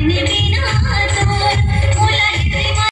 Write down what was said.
never